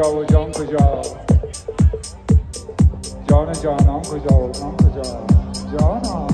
من کجا و جان کجا جان جانان کجا و جان کجا